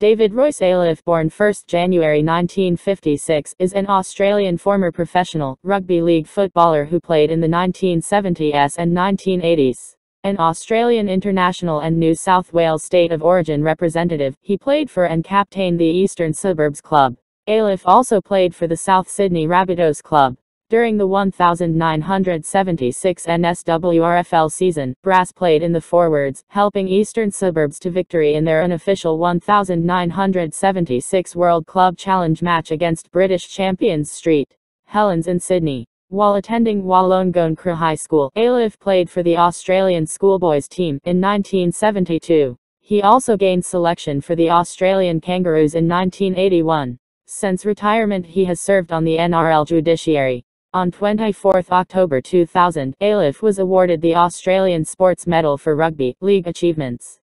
David Royce Ayliffe, born 1 January 1956, is an Australian former professional rugby league footballer who played in the 1970s and 1980s. An Australian international and New South Wales state of origin representative, he played for and captained the Eastern Suburbs Club. Ayliffe also played for the South Sydney Rabbitohs Club. During the 1976 NSWRFL season, Brass played in the forwards, helping Eastern Suburbs to victory in their unofficial 1976 World Club Challenge match against British champions St. Helens in Sydney. While attending Wollongong High School, Ayliffe played for the Australian schoolboys team in 1972. He also gained selection for the Australian Kangaroos in 1981. Since retirement he has served on the NRL judiciary. On 24 October 2000, Ayliffe was awarded the Australian Sports Medal for Rugby League achievements.